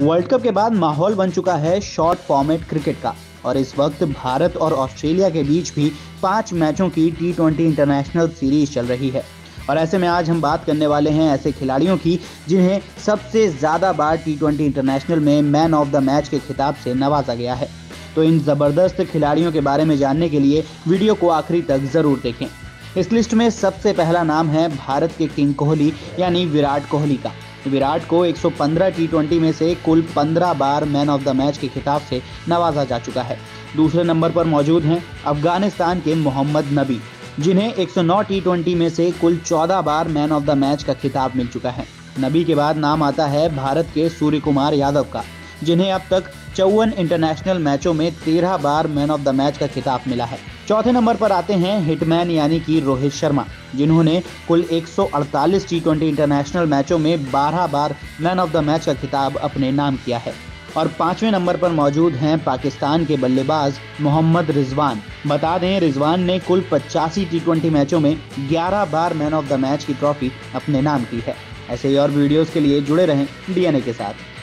World cup के बाद माहौल बन चुका है शॉर्ट फॉर्मेट क्रिकेट का। और इस वक्त भारत और ऑस्ट्रेलिया के बीच भी पाँच मैचों की टी ट्वेंटी इंटरनेशनल सीरीज़ चल रही है। और ऐसे में आज हम बात करने वाले हैं ऐसे खिलाड़ियों की, जिन्हें सबसे ज़्यादा बार टी ट्वेंटी इंटरनेशनल में मैन ऑफ़ द मैच के खिताब से नवाजा गया है। तो इन ज़बरदस्त खिलाड़ियों के बारे में जानने के लिए वीडियो को आखिरी तक ज़रूर देखें। इस लिस्ट में सबसे पहला नाम है भारत के किंग कोहली, यानी विराट कोहली का। विराट को 115 टी में से कुल 15 बार मैन ऑफ़ द मैच के खिताब से नवाजा जा चुका है। दूसरे नंबर पर मौजूद हैं अफ़गानिस्तान के मोहम्मद नबी, जिन्हें 109 टी में से कुल 14 बार मैन ऑफ़ द मैच का खिताब मिल चुका है। नबी के बाद नाम आता है भारत के सूर्य कुमार यादव का, जिन्हें अब तक चौवन इंटरनेशनल मैचों में तेरह बार मैन ऑफ़ द मैच का खिताब मिला है। चौथे नंबर पर आते हैं हिटमैन यानी कि रोहित शर्मा, जिन्होंने कुल 148 टी इंटरनेशनल मैचों में 12 बार मैन ऑफ़ द मैच का खिताब अपने नाम किया है। और पाँचवें नंबर पर मौजूद हैं पाकिस्तान के बल्लेबाज मोहम्मद रिजवान। बता दें, रिजवान ने कुल पचासी टी मैचों में 11 बार मैन ऑफ़ द मैच की ट्रॉफी अपने नाम की है। ऐसे ही और वीडियोस के लिए जुड़े रहें डीएनए के साथ।